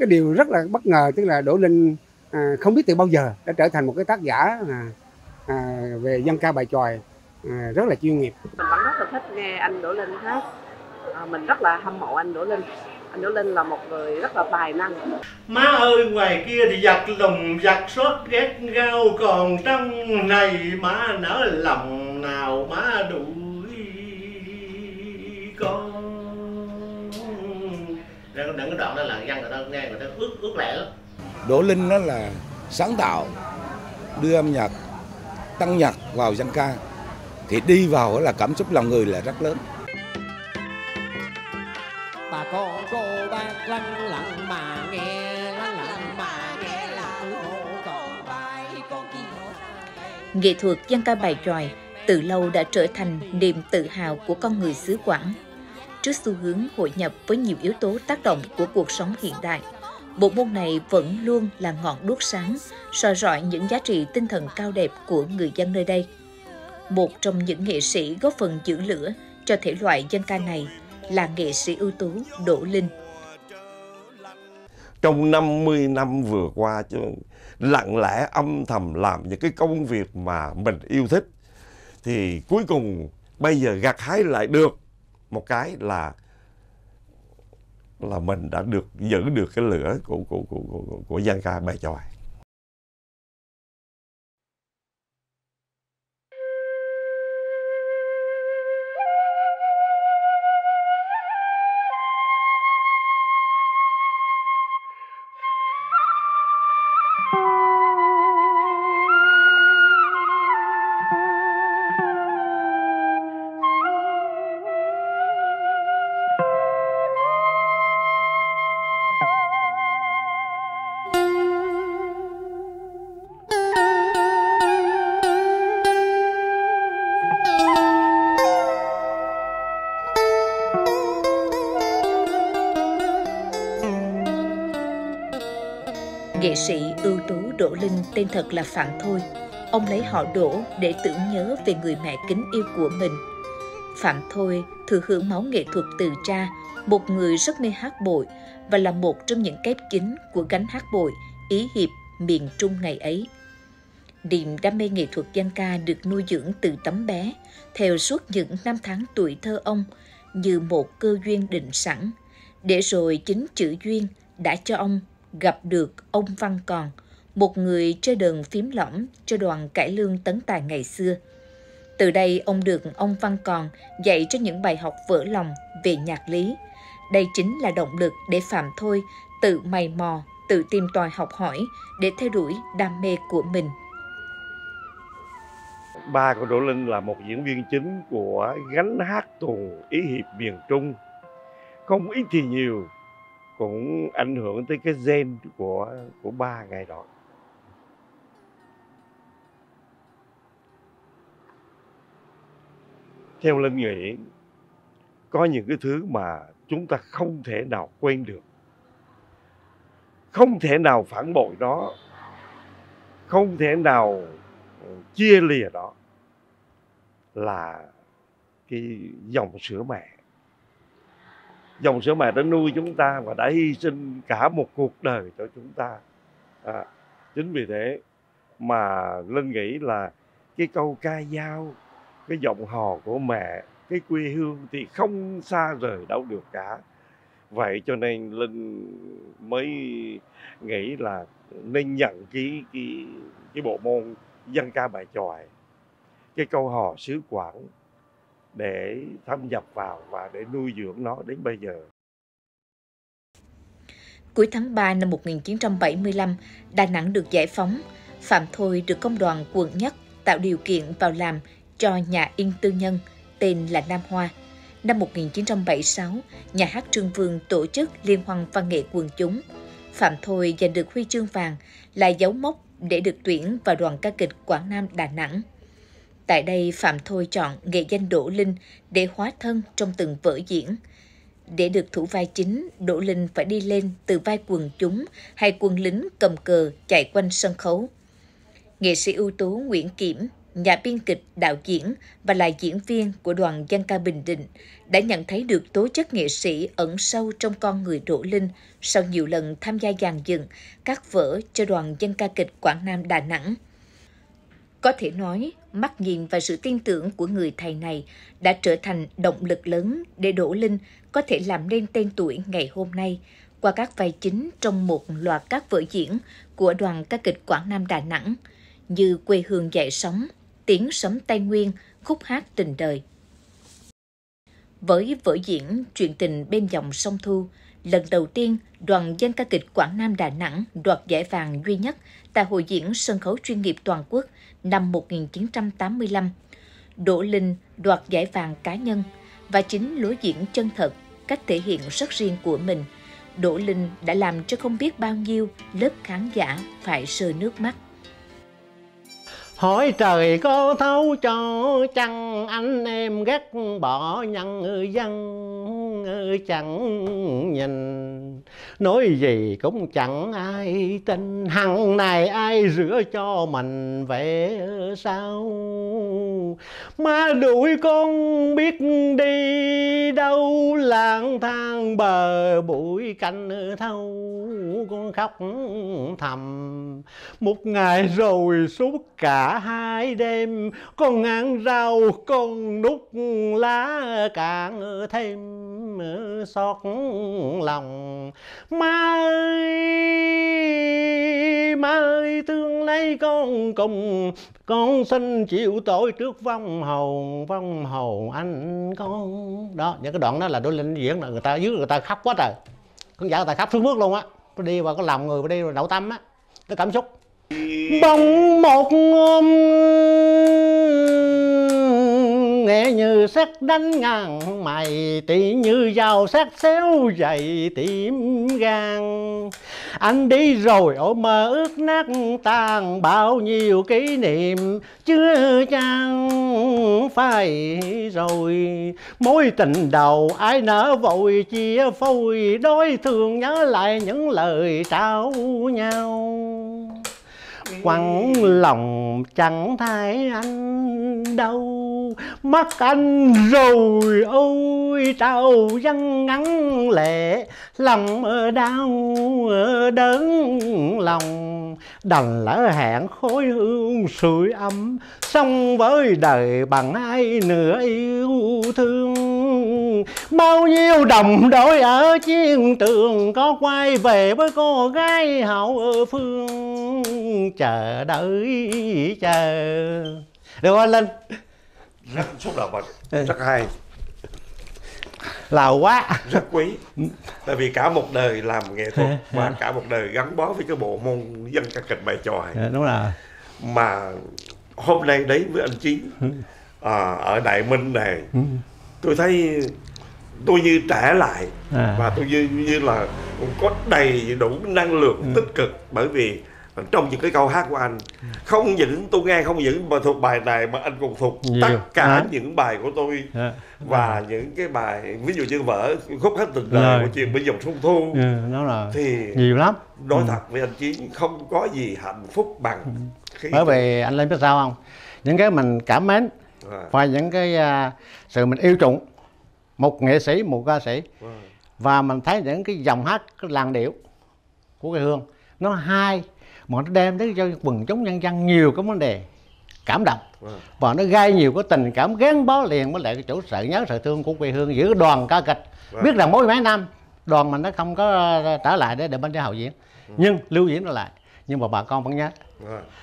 cái điều rất là bất ngờ tức là Đỗ Linh à, không biết từ bao giờ đã trở thành một cái tác giả à, à, về dân ca bài chòi à, rất là chuyên nghiệp. Mình vẫn rất là thích nghe anh Đỗ Linh hát. À, mình rất là hâm mộ anh Đỗ Linh. Anh Đỗ Linh là một người rất là tài năng. Má ơi ngoài kia thì giặt lùng giặt xót ghét gao còn trong này má nở lòng nào má đuổi cái đoạn đó là dân người ta nghe người ta ướt ướt lẹ lắm. Đỗ Linh đó là sáng tạo đưa âm nhạc tăng nhạc vào dân ca. Thì đi vào là cảm xúc lòng người là rất lớn. Bà con cô bác lặng lặng mà nghe lặng lặng mà nghe là hồ còn bay con chim Nghệ thuật dân ca bài tròi từ lâu đã trở thành niềm tự hào của con người xứ Quảng. Trước xu hướng hội nhập với nhiều yếu tố tác động của cuộc sống hiện đại, bộ môn này vẫn luôn là ngọn đuốc sáng, soi rọi những giá trị tinh thần cao đẹp của người dân nơi đây. Một trong những nghệ sĩ góp phần giữ lửa cho thể loại dân ca này là nghệ sĩ ưu tú Đỗ Linh. trong 50 năm vừa qua lặng lẽ âm thầm làm những cái công việc mà mình yêu thích thì cuối cùng bây giờ gặt hái lại được một cái là là mình đã được giữ được cái lửa của của của của, của dân ca bài tròi. Linh tên thật là Phạm Thôi. Ông lấy họ Đỗ để tưởng nhớ về người mẹ kính yêu của mình. Phạm Thôi thừa hưởng máu nghệ thuật từ cha, một người rất mê hát bội và là một trong những kép chính của gánh hát bội Ý Hiệp miền Trung ngày ấy. Niềm đam mê nghệ thuật dân ca được nuôi dưỡng từ tấm bé, theo suốt những năm tháng tuổi thơ ông như một cơ duyên định sẵn, để rồi chính chữ duyên đã cho ông gặp được ông Văn Còn, một người chơi đờn phím lõm cho đoàn cải lương tấn tài ngày xưa. Từ đây ông được ông Văn Còn dạy cho những bài học vỡ lòng về nhạc lý. Đây chính là động lực để Phạm Thôi tự mày mò, tự tìm tòi học hỏi để theo đuổi đam mê của mình. ba của Đỗ Linh là một diễn viên chính của gánh hát tuồng ý hiệp miền Trung không ít thì nhiều cũng ảnh hưởng tới cái gen của của ba ngày đó theo Linh nghĩ có những cái thứ mà chúng ta không thể nào quên được. Không thể nào phản bội nó. Không thể nào ừ, chia lìa đó là cái dòng sữa mẹ. Dòng sữa mẹ đã nuôi chúng ta và đã hy sinh cả một cuộc đời cho chúng ta. À, chính vì thế mà linh nghĩ là cái câu ca dao cái giọng hò của mẹ cái quê hương thì không xa rời đâu được cả vậy cho nên linh mới nghĩ là nên nhận cái cái cái bộ môn dân ca bài tròi, cái câu hò xứ quảng để thâm nhập vào và để nuôi dưỡng nó đến bây giờ Cuối tháng 3 năm 1975, Đà Nẵng được giải phóng. Phạm Thôi được công đoàn quận nhất tạo điều kiện vào làm cho nhà in tư nhân tên là Nam Hoa. Năm 1976, nhà hát Trương Vương tổ chức Liên hoan văn nghệ quần chúng. Phạm Thôi giành được huy chương vàng là dấu mốc để được tuyển vào đoàn ca kịch Quảng Nam Đà Nẵng. Tại đây, Phạm Thôi chọn nghệ danh Đỗ Linh để hóa thân trong từng vở diễn. Để được thủ vai chính, Đỗ Linh phải đi lên từ vai quần chúng hay quân lính cầm cờ chạy quanh sân khấu. Nghệ sĩ ưu tú Nguyễn Kiểm nhà biên kịch, đạo diễn và là diễn viên của đoàn dân ca Bình Định đã nhận thấy được tố chất nghệ sĩ ẩn sâu trong con người Đỗ Linh sau nhiều lần tham gia dàn dựng các vở cho đoàn dân ca kịch Quảng Nam Đà Nẵng. Có thể nói, mắt nhìn và sự tin tưởng của người thầy này đã trở thành động lực lớn để Đỗ Linh có thể làm nên tên tuổi ngày hôm nay qua các vai chính trong một loạt các vở diễn của đoàn ca kịch Quảng Nam Đà Nẵng như Quê hương dạy sóng, Tiếng sấm Tây Nguyên, khúc hát tình đời. Với vở diễn Chuyện tình bên dòng sông Thu, lần đầu tiên đoàn dân ca kịch Quảng Nam Đà Nẵng đoạt giải vàng duy nhất tại hội diễn sân khấu chuyên nghiệp toàn quốc năm 1985. Đỗ Linh đoạt giải vàng cá nhân và chính lối diễn chân thật, cách thể hiện rất riêng của mình. Đỗ Linh đã làm cho không biết bao nhiêu lớp khán giả phải sờ nước mắt. Hỏi trời có thấu cho chăng anh em ghét bỏ nhân dân chẳng nhìn. Nói gì cũng chẳng ai tin. Hằng này ai rửa cho mình về sao Má đuổi con biết đi đâu? Lang thang bờ bụi canh thâu Con khóc thầm. Một ngày rồi suốt cả hai đêm, Con ăn rau, con đút lá càng thêm xót lòng. Má ơi, má ơi thương lấy con cùng. Con xin chịu tội trước vong hồn, vong hồn anh con. Đó, những cái đoạn đó là Đỗ Linh diễn là người ta dưới người ta khóc quá trời. Con giả người ta khóc xuống nước luôn á. Nó đi vào cái lòng người, đi vào đậu tâm á. Cái cảm xúc. Bông một ôm nghe như sét đánh ngang, mày tỉ như dao sét xéo dày tim gan anh đi rồi ôi mơ ước nát tàn bao nhiêu kỷ niệm chưa chăng phải rồi. Mối tình đầu ai nỡ vội, chia phôi đôi thường nhớ lại những lời trao nhau quăng lòng chẳng thấy anh đâu. Mắt anh rồi, ôi, trao dân ngắn lệ. Lòng đau đớn lòng. Đành lỡ hẹn khối hương sưởi ấm. Xong với đời bằng ai nữa yêu thương? Bao nhiêu đồng đội ở chiến trường có quay về với cô gái hậu phương. Chờ đợi chờ. Được không linh? Rất xúc động và rất hay. Lào quá. Rất quý. Tại vì cả một đời làm nghệ thuật và cả một đời gắn bó với cái bộ môn dân ca kịch bài tròi. Đúng rồi. Mà hôm nay đến với anh Chiến à, ở Đại Minh này tôi thấy tôi như trẻ lại. À. và tôi như như là có đầy đủ năng lượng tích cực. Bởi vì trong những cái câu hát của anh không những tôi nghe không những mà thuộc bài này mà anh còn thuộc Nhiều. tất cả À. những bài của tôi. Dạ. và những cái bài ví dụ như vở khúc hát tình đời của chuyện bên dòng sông thu. Ừ, đó là thì nhiều lắm. nói Ừ. thật với anh Chiến không có gì hạnh phúc bằng khi bởi vì anh lên biết sao không? Những cái mình cảm mến À, và những cái à, sự mình yêu chuộng một nghệ sĩ một ca sĩ. Vâng. và mình thấy những cái dòng hát cái làn điệu của quê hương nó hay mà nó đem đến cho quần chúng nhân dân nhiều cái vấn đề cảm động. Vâng. và nó gây nhiều cái tình cảm gắn bó liền với lại cái chỗ sợ nhớ sợ thương của quê hương giữa đoàn ca kịch. Vâng. biết rằng mỗi mấy năm đoàn mình nó không có ờ, trở lại để để bên cho hậu diễn. Nhưng lưu diễn nó lại nhưng mà bà con vẫn nhớ.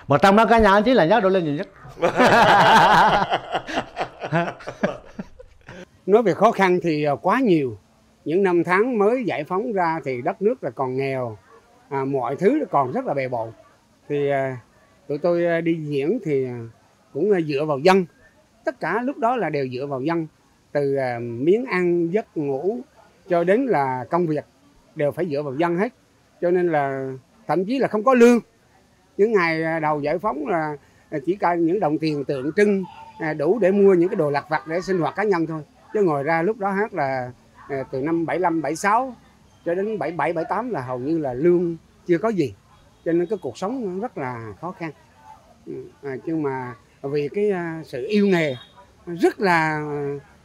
Mà trong đó cả nhà anh chỉ là nhớ đổ lên nhiều nhất nói về khó khăn thì à, quá nhiều. Những năm tháng mới giải phóng ra thì đất nước là còn nghèo à, mọi thứ còn rất là bề bộn. Thì à, tụi tôi à, đi diễn thì à, cũng dựa vào dân. Tất cả lúc đó là đều dựa vào dân. Từ à, miếng ăn giấc ngủ cho đến là công việc đều phải dựa vào dân hết. Cho nên là thậm chí là không có lương. Những ngày đầu giải phóng là chỉ cả những đồng tiền tượng trưng đủ để mua những cái đồ lặt vặt để sinh hoạt cá nhân thôi chứ ngồi ra lúc đó hát là à, từ năm 75 76 cho đến 77 78 là hầu như là lương chưa có gì. Cho nên cái cuộc sống nó rất là khó khăn. Ừ, à, nhưng mà vì cái à, sự yêu nghề rất là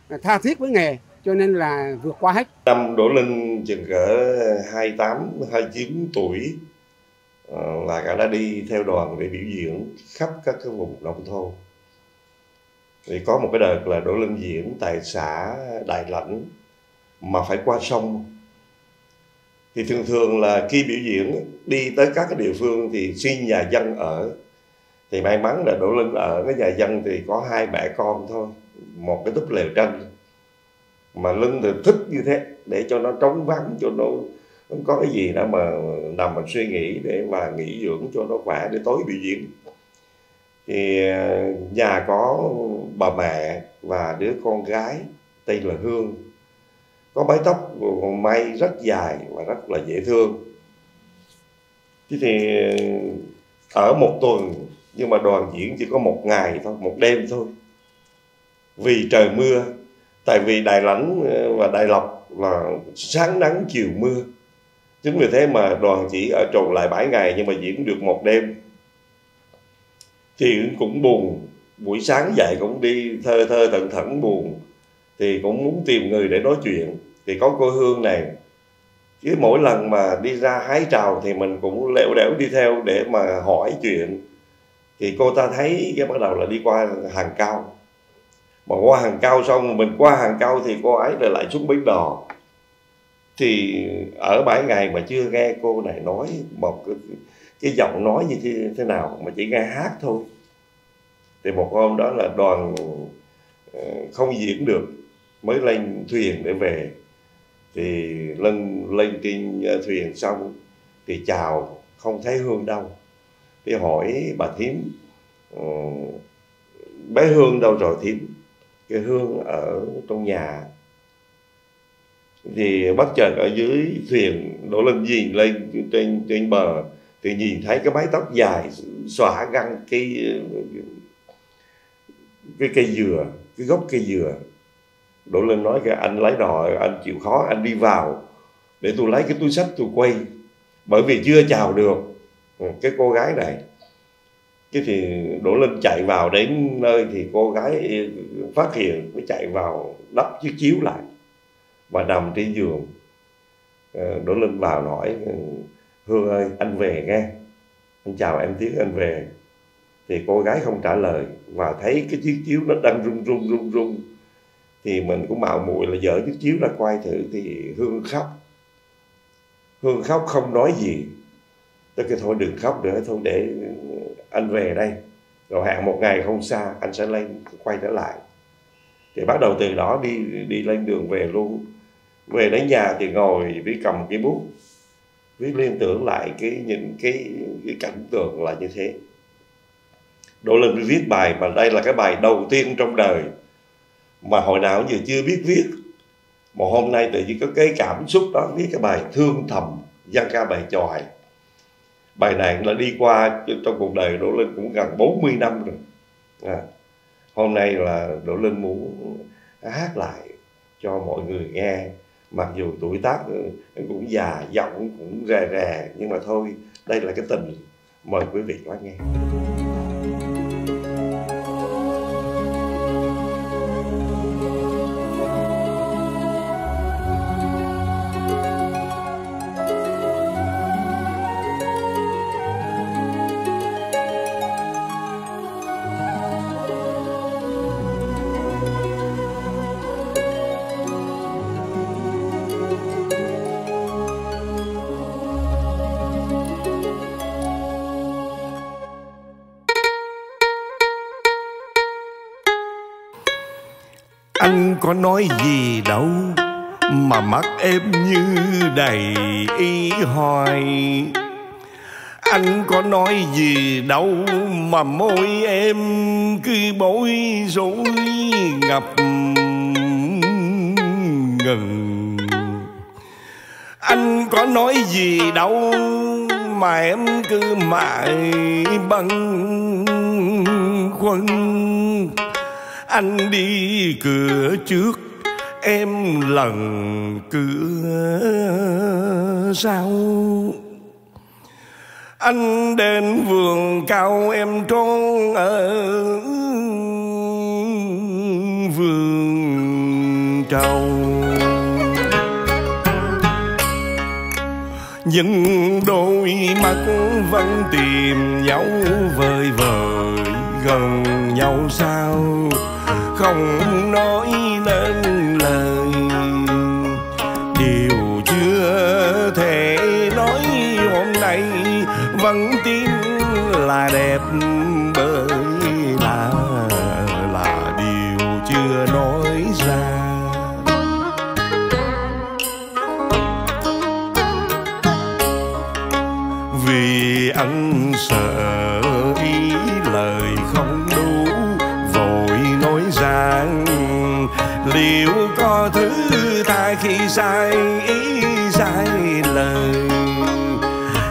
à, tha thiết với nghề cho nên là vượt qua hết. Năm Đỗ Linh chừng cỡ 28, 29 tuổi ờ, là cả đã đi theo đoàn để biểu diễn khắp các cái vùng nông thôn. Thì có một cái đợt là Đỗ Linh diễn tại xã Đại Lãnh mà phải qua sông. Thì thường thường là khi biểu diễn đi tới các cái địa phương thì xin nhà dân ở. Thì may mắn là Đỗ Linh ở cái nhà dân thì có hai mẹ con thôi, một cái túp lều tranh mà Linh thì thích như thế để cho nó trống vắng cho nó không có cái gì đó mà nằm mình suy nghĩ để mà nghỉ dưỡng cho nó khỏe để tối biểu diễn thì à, nhà có bà mẹ và đứa con gái, tên là Hương. Có mái tóc may rất dài và rất là dễ thương. Thế thì à, ở một tuần, nhưng mà đoàn diễn chỉ có một ngày thôi, một đêm thôi. Vì trời mưa, tại vì Đài Lãnh à, và Đài Lộc là sáng nắng, chiều mưa. Chính vì thế mà đoàn chỉ ở trồn lại bảy ngày nhưng mà diễn được một đêm thì cũng buồn. Buổi sáng dậy cũng đi thơ thơ thẩn thẩn buồn. Thì cũng muốn tìm người để nói chuyện. Thì có cô Hương này. Chứ mỗi lần mà đi ra hái trào thì mình cũng lẻo đẻo đi theo để mà hỏi chuyện. Thì cô ta thấy cái bắt đầu là đi qua hàng cao. Mà qua hàng cao xong, mình qua hàng cao thì cô ấy lại lại xuống bến đò. Thì ở bảy ngày mà chưa nghe cô này nói một cái, giọng nói như thế, thế nào mà chỉ nghe hát thôi. Thì một hôm đó là đoàn ờ, không diễn được mới lên thuyền để về. Thì lên lên trên ờ, thuyền xong thì chào không thấy hương đâu. Thì hỏi bà thím ờ, bé hương đâu rồi thím? Cái hương ở trong nhà. Thì bắt chợt ở dưới thuyền đổ lên gì lên trên trên bờ thì nhìn thấy cái mái tóc dài xõa găng cái cái cây dừa, cái gốc cây dừa. Đổ lên nói cái anh lái đò, anh chịu khó, anh đi vào để tôi lấy cái túi sách tôi quay. Bởi vì chưa chào được cái cô gái này. Cái thì đổ linh chạy vào đến nơi thì cô gái phát hiện, mới chạy vào đắp chiếc chiếu lại và nằm trên giường. Ờ, đổ lên linh vào nói hương ơi, anh về nghe. Anh chào em tiếng anh về. Thì cô gái không trả lời và thấy cái chiếc chiếu nó đang rung rung rung rung. Thì mình cũng mạo muội là dở chiếc chiếu ra quay thử thì hương khóc. Hương khóc không nói gì. Tôi kêu thôi đừng khóc nữa, thôi để anh về đây. Rồi hẹn một ngày không xa, anh sẽ lên, quay trở lại. Thì bắt đầu từ đó đi đi lên đường về luôn. Về đến nhà thì ngồi với cầm cái bút cứ liên tưởng lại cái những cái cái cảnh tượng là như thế. Đỗ Linh viết bài mà đây là cái bài đầu tiên trong đời mà hồi nào giờ chưa biết viết. Mà hôm nay tự nhiên có cái cảm xúc đó viết cái bài thương thầm dân ca bài tròi. bài này là đi qua trong cuộc đời Đỗ Linh cũng gần 40 năm rồi. À, hôm nay là Đỗ Linh muốn hát lại cho mọi người nghe mặc dù tuổi tác cũng già, giọng cũng rè rè, nhưng mà thôi, đây là cái tình. Mời quý vị lắng nghe. Có nói gì đâu, Mà mắt em như đầy y hoài. Anh có nói gì đâu, Mà môi em cứ bối rối ngập ngừng. Anh có nói gì đâu, Mà em cứ mãi băn khoăn anh đi cửa trước, em lần cửa sau. Anh đến vườn cao em trốn ở vườn trầu. Những đôi mắt vẫn tìm nhau vời vời gần nhau sao? Không nói nên lời. Điều chưa thể nói hôm nay vẫn tin là đẹp bởi là là điều chưa nói. Liệu có thứ tha khi sai ý sai lời?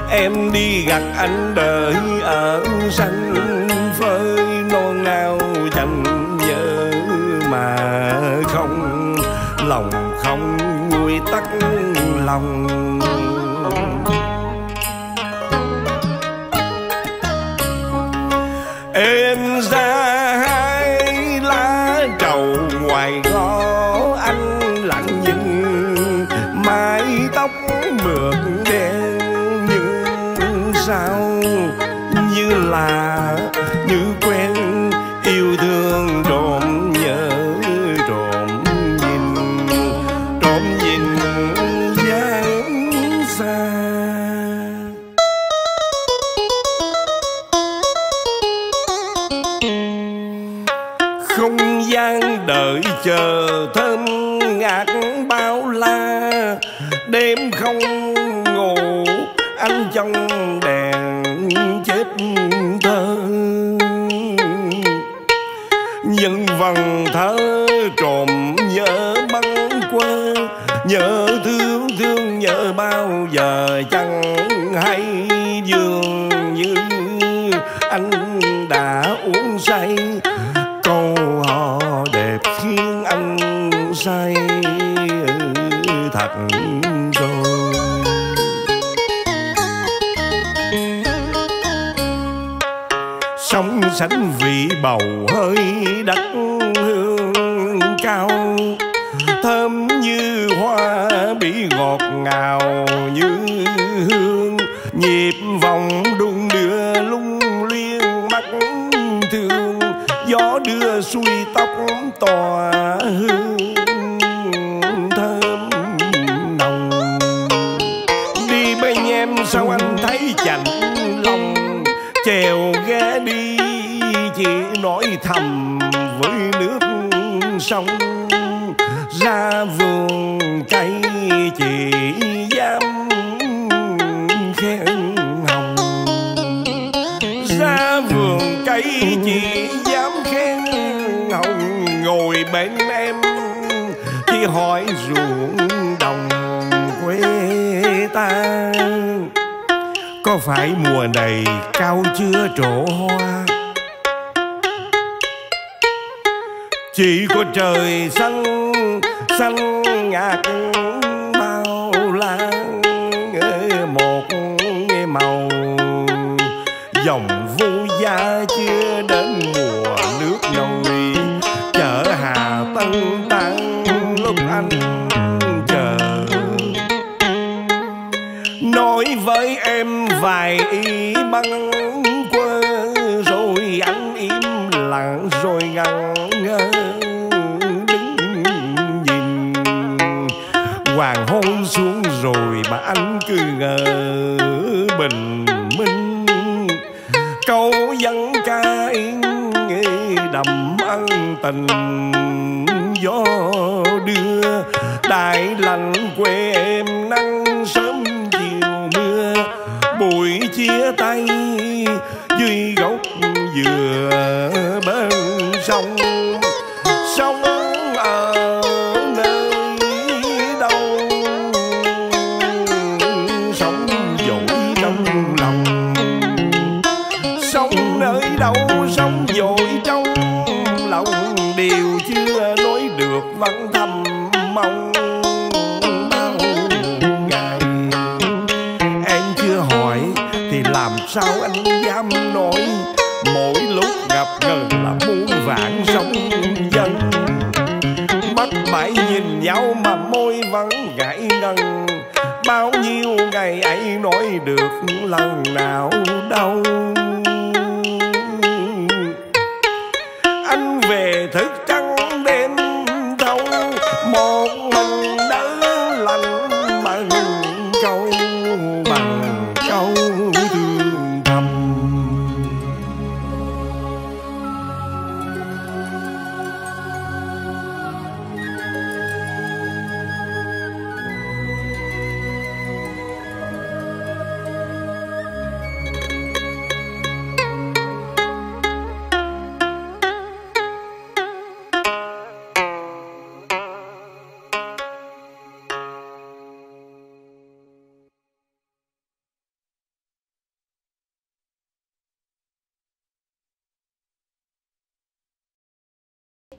Em đi gặt anh đợi ở sân phơi non nao chẳng nhớ mà không, lòng không nguôi tắt lòng. Đợi chờ thơm ngát bao la. Đêm không ngủ anh trong đèn chết thơ. Những vần thơ trộm nhớ băng qua nhớ thương thương nhớ bao giờ chẳng say, thật rồi. Sông sánh vị bầu hơi đất hương cao, thơm như hoa bị ngọt ngào như chỉ nói thầm với nước sông. Ra vườn cây chỉ dám khen hồng. Ra vườn cây chỉ dám khen hồng. Ngồi bên em khi hỏi ruộng đồng quê ta. Có phải mùa này cao chưa trổ hoa? Chỉ có trời xanh xanh ngát bao la một màu. Dòng vô gia chưa đến mùa nước nổi chở hà tân tan lúc anh chờ. Nói với em vài ý băng mà bình minh. Câu dân ca yên đầm ân tình gió đưa. Đại lạnh quê em nắng sớm chiều mưa, buổi chia tay duy ngày ấy nói được lần nào đâu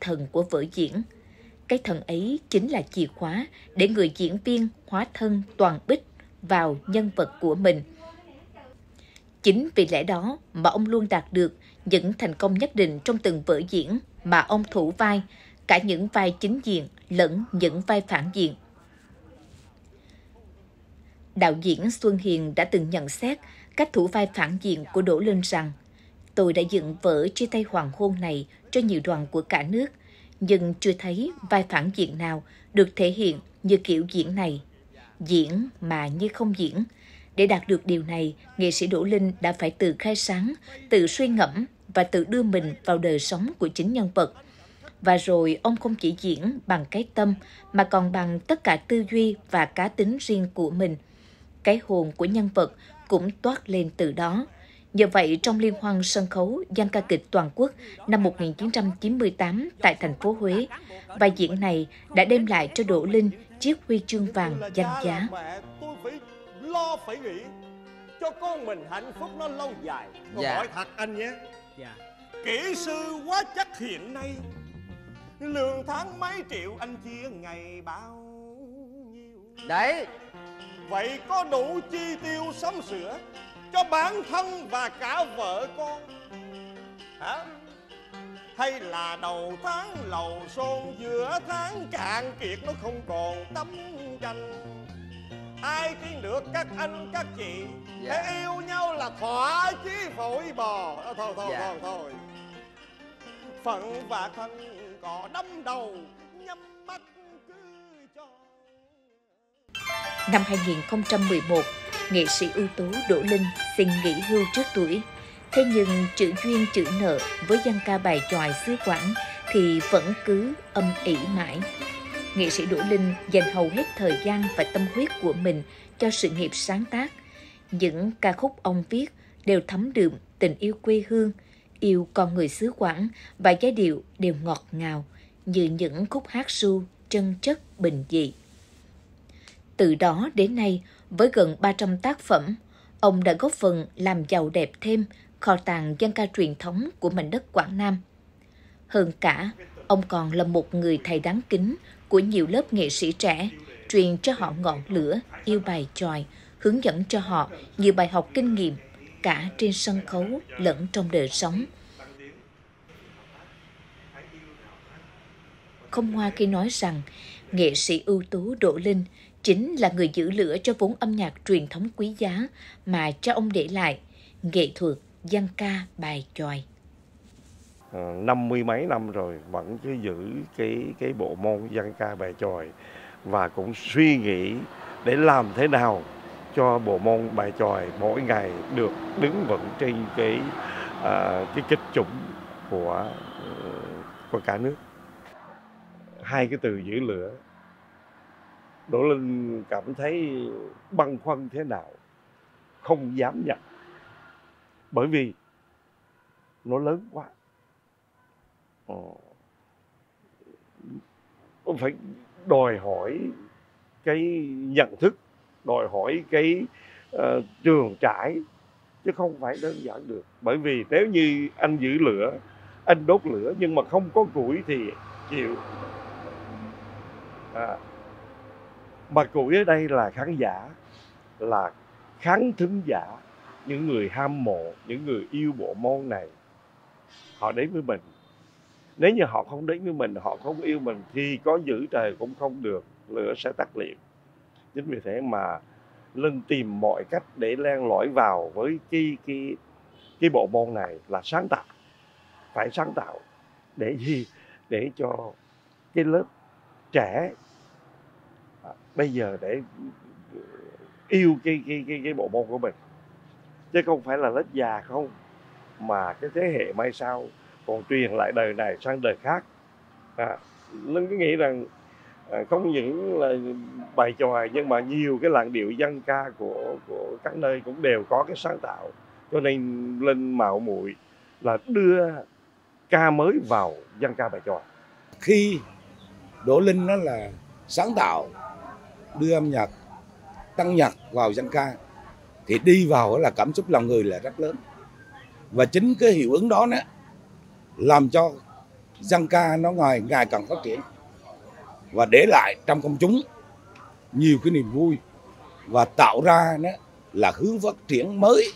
thần của vở diễn. Cái thần ấy chính là chìa khóa để người diễn viên hóa thân toàn bích vào nhân vật của mình. Chính vì lẽ đó mà ông luôn đạt được những thành công nhất định trong từng vở diễn mà ông thủ vai, cả những vai chính diện lẫn những vai phản diện. Đạo diễn Xuân Hiền đã từng nhận xét cách thủ vai phản diện của Đỗ Linh rằng Tôi đã dựng vở chia tay hoàng hôn này cho nhiều đoàn của cả nước, nhưng chưa thấy vai phản diện nào được thể hiện như kiểu diễn này. Diễn mà như không diễn. Để đạt được điều này, nghệ sĩ Đỗ Linh đã phải tự khai sáng, tự suy ngẫm và tự đưa mình vào đời sống của chính nhân vật. Và rồi ông không chỉ diễn bằng cái tâm mà còn bằng tất cả tư duy và cá tính riêng của mình. Cái hồn của nhân vật cũng toát lên từ đó. Nhờ vậy, trong liên hoan sân khấu gian ca kịch toàn quốc năm 1998 tại thành phố Huế, vai diễn này đã đem lại cho Đỗ Linh chiếc huy chương vàng danh giá. tôi phải lo phải nghĩ cho con mình hạnh phúc nó lâu dài tôi Dạ. hỏi thật anh nhé Dạ. kỹ sư quá chắc hiện nay lương tháng mấy triệu anh chia ngày bao nhiêu Đấy vậy có đủ chi tiêu sắm sửa cho bản thân và cả vợ con. Hả? Hay là đầu tháng lầu xôn giữa tháng cạn kiệt nó không còn tấm tranh ai tin được các anh các chị Dạ. Thế yêu nhau là thỏa chí phổi bò. Ờ, Thôi thôi Dạ. thôi thôi. Phận và thân có đâm đầu Nhắm mắt cứ cho. Năm 2011, nghệ sĩ ưu tú Đỗ Linh xin nghỉ hưu trước tuổi. Thế nhưng chữ duyên chữ nợ với dân ca bài tròi xứ Quảng thì vẫn cứ âm ỉ mãi. Nghệ sĩ Đỗ Linh dành hầu hết thời gian và tâm huyết của mình cho sự nghiệp sáng tác. Những ca khúc ông viết đều thấm đượm tình yêu quê hương, yêu con người xứ Quảng và giai điệu đều ngọt ngào như những khúc hát ru chân chất bình dị. Từ đó đến nay, với gần 300 tác phẩm, ông đã góp phần làm giàu đẹp thêm kho tàng dân ca truyền thống của mảnh đất Quảng Nam. Hơn cả, ông còn là một người thầy đáng kính của nhiều lớp nghệ sĩ trẻ, truyền cho họ ngọn lửa, yêu bài tròi, hướng dẫn cho họ nhiều bài học kinh nghiệm cả trên sân khấu lẫn trong đời sống. Không hoa khi nói rằng nghệ sĩ ưu tú Đỗ Linh chính là người giữ lửa cho vốn âm nhạc truyền thống quý giá mà cha ông để lại, nghệ thuật dân ca bài tròi ờ, năm mươi mấy năm rồi vẫn cứ giữ cái cái bộ môn dân ca bài tròi và cũng suy nghĩ để làm thế nào cho bộ môn bài tròi mỗi ngày được đứng vững trên cái à, cái kịch chủng của ờ, của cả nước. Hai cái từ giữ lửa Đỗ Linh cảm thấy băn khoăn thế nào? Không dám nhận. Bởi vì nó lớn quá. Ờ. Ồ. Phải đòi hỏi cái nhận thức đòi hỏi cái uh, trường trải chứ không phải đơn giản được. Bởi vì nếu như anh giữ lửa anh đốt lửa nhưng mà không có củi thì chịu. À mà ý ở đây là khán giả, là khán thính giả, những người ham mộ, những người yêu bộ môn này. Họ đến với mình. Nếu như họ không đến với mình, họ không yêu mình thì có giữ trời cũng không được, lửa sẽ tắt liệm chính vì thế mà lân tìm mọi cách để len lỏi vào với cái cái cái bộ môn này là sáng tạo. Phải sáng tạo để gì? Để cho cái lớp trẻ bây giờ để yêu cái cái cái cái bộ môn của mình. Chứ không phải là lớp già không mà cái thế hệ mai sau còn truyền lại đời này sang đời khác. À, linh cứ nghĩ rằng à, không những là bài tròi nhưng mà nhiều cái làn điệu dân ca của của các nơi cũng đều có cái sáng tạo. Cho nên linh mạo muội là đưa ca mới vào dân ca bài tròi. Khi Đỗ Linh nó là sáng tạo đưa âm nhạc, tăng nhạc vào dân ca, thì đi vào là cảm xúc lòng người là rất lớn. Và chính cái hiệu ứng đó đó làm cho dân ca nó ngày ngày càng phát triển và để lại trong công chúng nhiều cái niềm vui và tạo ra đó là hướng phát triển mới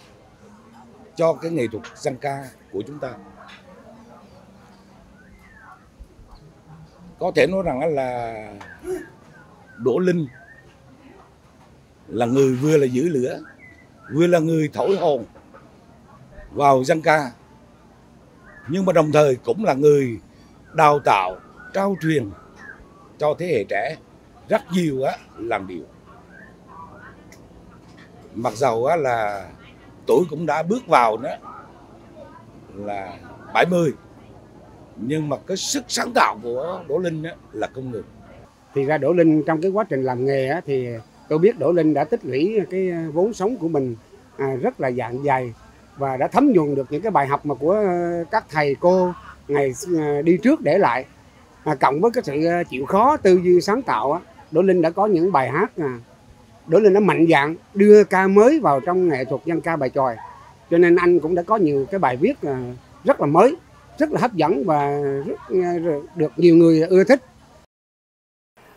cho cái nghệ thuật dân ca của chúng ta. Có thể nói rằng là Đỗ Linh là người vừa là giữ lửa vừa là người thổi hồn vào dân ca. Nhưng mà đồng thời cũng là người đào tạo trao truyền cho thế hệ trẻ rất nhiều á làm điều. Mặc dầu á là tuổi cũng đã bước vào đó là 70 nhưng mà cái sức sáng tạo của Đỗ Linh á, là không ngừng. Thì ra Đỗ Linh trong cái quá trình làm nghề á, thì tôi biết Đỗ Linh đã tích lũy cái ờ, vốn sống của mình à, rất là dạng dày và đã thấm nhuần được những cái bài học mà của ờ, các thầy cô ngày ờ, đi trước để lại. À, cộng với cái sự chịu khó tư duy sáng tạo á, Đỗ Linh đã có những bài hát à, Đỗ Linh đã mạnh dạn đưa ca mới vào trong nghệ thuật dân ca bài tròi cho nên anh cũng đã có nhiều cái bài viết à, rất là mới rất là hấp dẫn và rất, được nhiều người ưa thích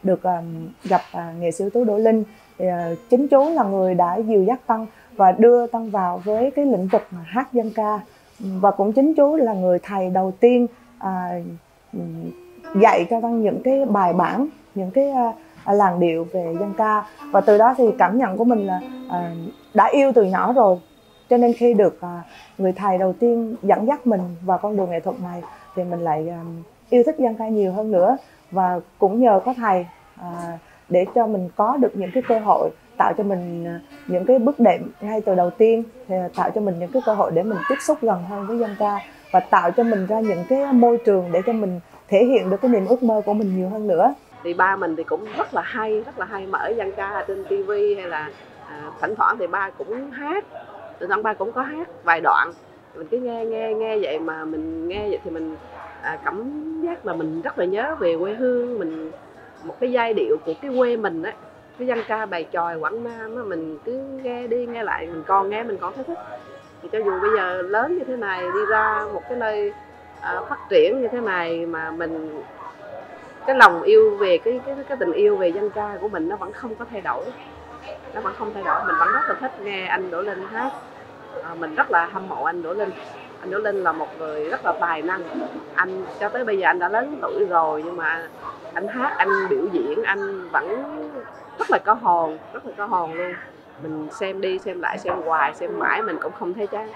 được ờ, gặp à, nghệ sĩ ưu tú Đỗ Linh ờ, chính chú là người đã dìu dắt Tăng và đưa Tăng vào với cái lĩnh vực hát dân ca. Và cũng chính chú là người thầy đầu tiên à, dạy cho Tăng những cái bài bản những cái ờ, à, làn điệu về dân ca. Và từ đó thì cảm nhận của mình là à, đã yêu từ nhỏ rồi. Cho nên khi được à, người thầy đầu tiên dẫn dắt mình vào con đường nghệ thuật này thì mình lại à, yêu thích dân ca nhiều hơn nữa và cũng nhờ có thầy à, để cho mình có được những cái cơ hội tạo cho mình à, những cái bước đệm ngay từ đầu tiên thì tạo cho mình những cái cơ hội để mình tiếp xúc gần hơn với dân ca và tạo cho mình ra những cái môi trường để cho mình thể hiện được cái niềm ước mơ của mình nhiều hơn nữa. Thì ba mình thì cũng rất là hay rất là hay mở dân ca trên tivi hay là à, thỉnh thoảng thì ba cũng hát thỉnh thoảng ba cũng có hát vài đoạn. Mình cứ nghe nghe nghe vậy mà mình nghe vậy thì mình à, cảm giác là mình rất là nhớ về quê hương mình một cái giai điệu của cái quê mình á cái dân ca bài tròi quảng nam á mình cứ nghe đi nghe lại mình còn nghe mình còn thấy thích. Thì cho dù bây giờ lớn như thế này đi ra một cái nơi à, phát triển như thế này mà mình cái lòng yêu về cái cái cái tình yêu về dân ca của mình nó vẫn không có thay đổi nó vẫn không thay đổi. Mình vẫn rất là thích nghe anh Đỗ Linh hát. À, mình rất là hâm mộ anh Đỗ Linh anh Đỗ Linh là một người rất là tài năng. Anh cho tới bây giờ anh đã lớn tuổi rồi, nhưng mà anh hát, anh biểu diễn, anh vẫn rất là có hồn, rất là có hồn luôn. Mình xem đi, xem lại, xem hoài, xem mãi mình cũng không thấy chán.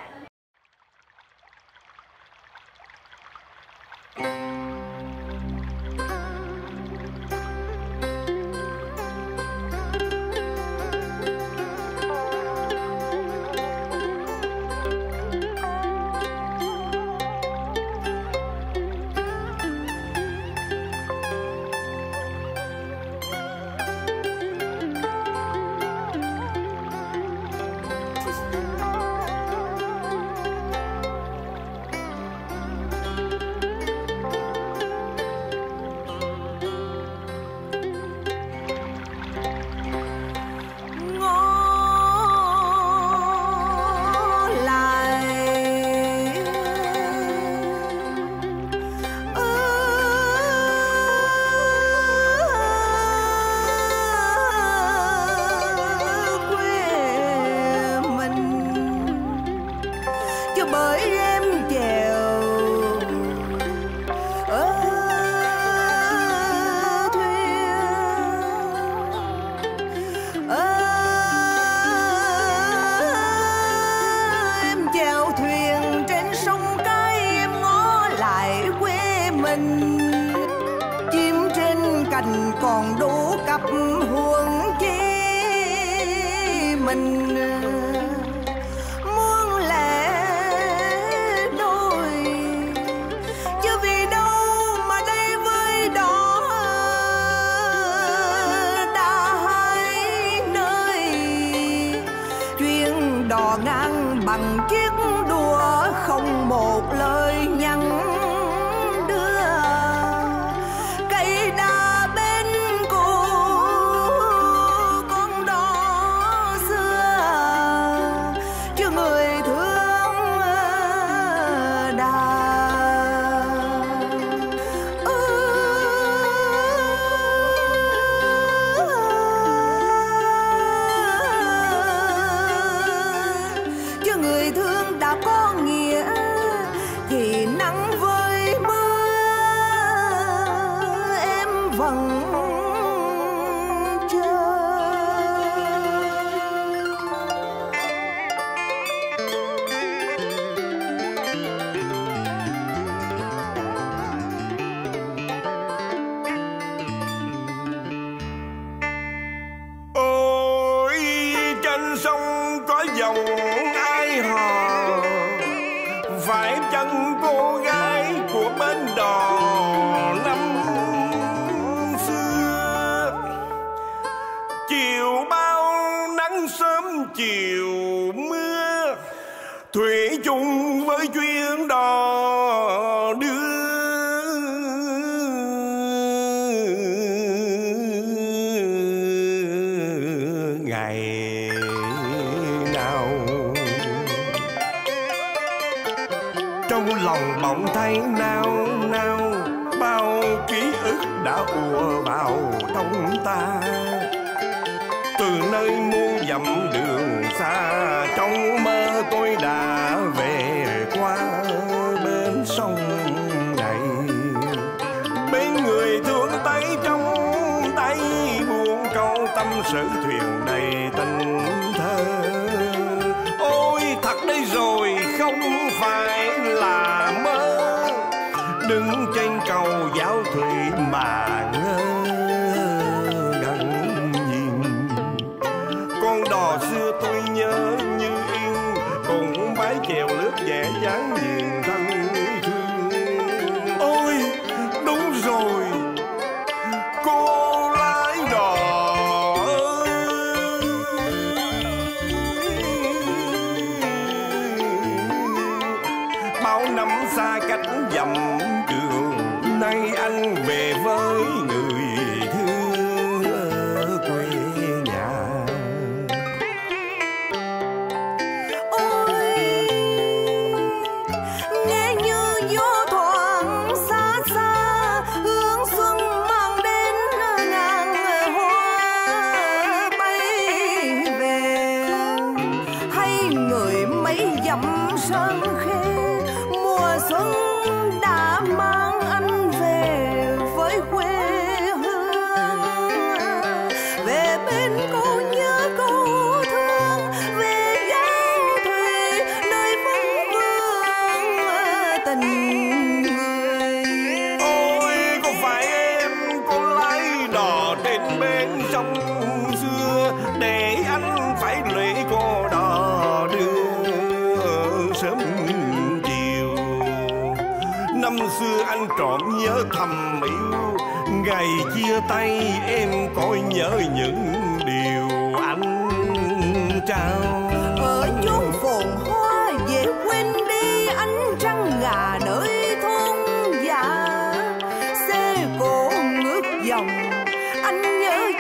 lòng mộng thấy nao nao, bao ký ức đã ùa vào trong ta. Từ nơi muôn dặm đường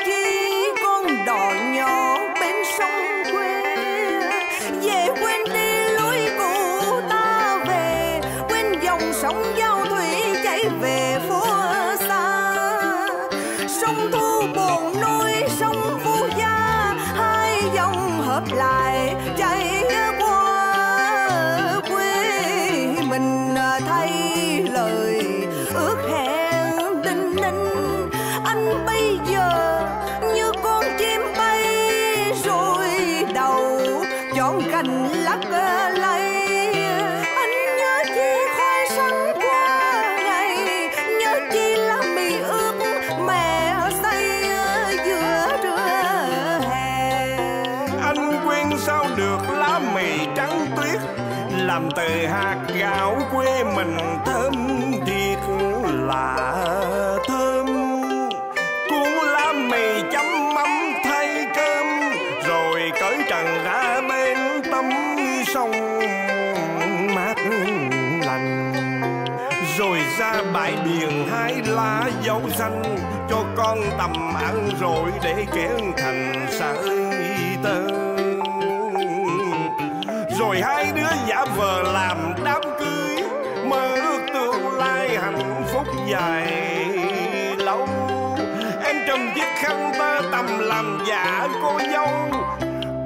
chi con đò nhỏ. rồi để kẻ thành sai tơ rồi hai đứa giả vờ làm đám cưới, mơ ước tương lai hạnh phúc dài lâu. Em trùm chiếc khăn tơ tầm làm giả cô dâu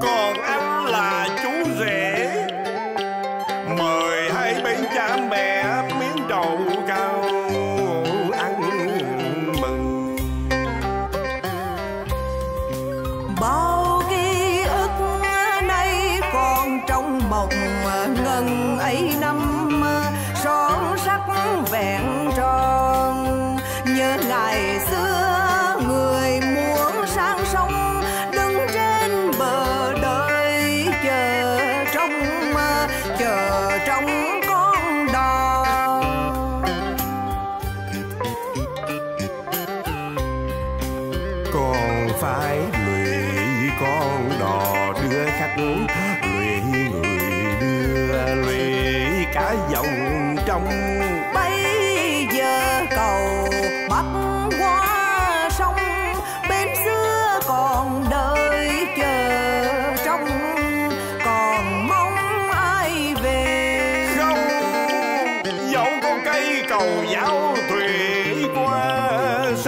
còn anh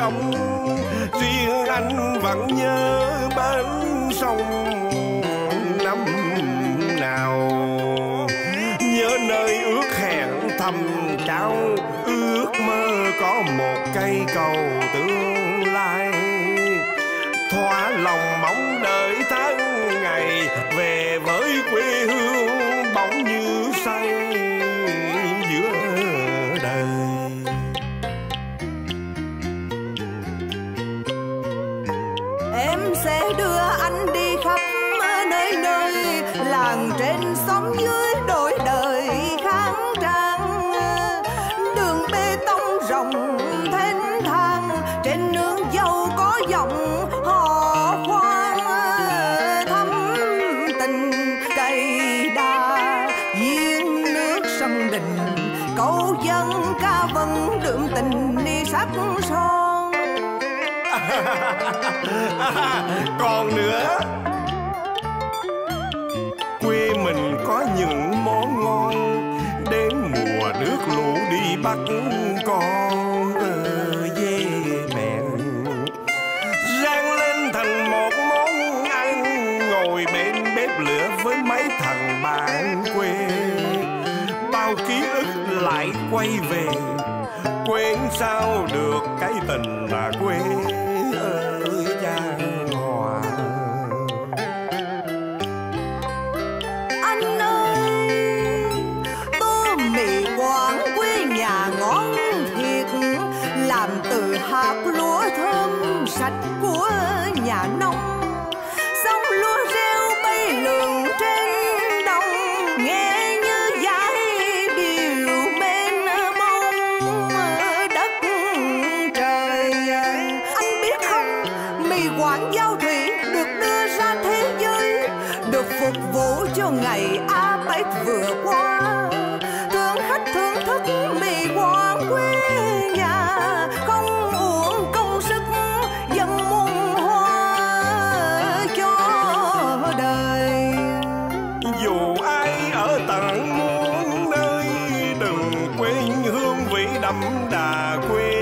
lòng. Riêng anh vẫn nhớ bến sông năm nào. Nhớ nơi ước hẹn thầm trao, ước mơ có một cây cầu tương lai. Thỏa lòng mong đợi tháng ngày về với quê hương. còn nữa, quê mình có những món ngon đến mùa nước lũ đi bắt con dê mẹ rang lên thành một món ăn, ngồi bên bếp lửa với mấy thằng bạn quê. Bao ký ức lại quay về, quên sao được cái tình mà quên lắm đã quên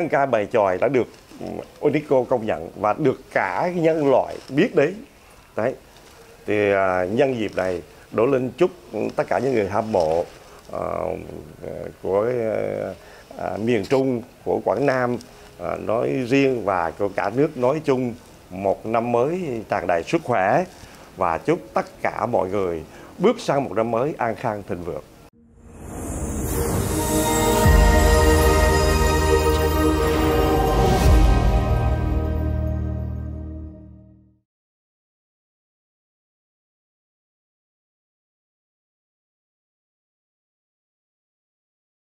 dân ca bài tròi đã được UNESCO công nhận và được cả nhân loại biết đấy. Đấy. Thì à, nhân dịp này Đỗ Linh chúc tất cả những người hâm mộ à, của à, miền Trung, của Quảng Nam à, nói riêng và của cả nước nói chung một năm mới tràn đầy sức khỏe và chúc tất cả mọi người bước sang một năm mới an khang thịnh vượng.